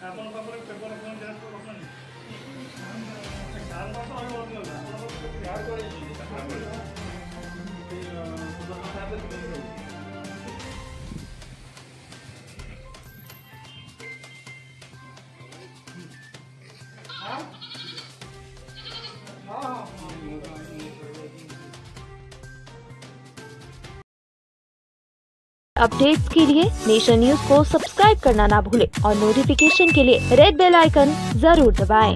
ଆପଣଙ୍କ ପାଖରେ ପେପର କ'ଣ ଯାଞ୍ଚ କରୁଛନ୍ତି ସାର୍ अपडेट्स के लिए नेशन न्यूज़ को सब्सक्राइब करना ना भूले और नोटिफिकेशन के लिए रेड बेल आइकन ज़रूर दबाएँ।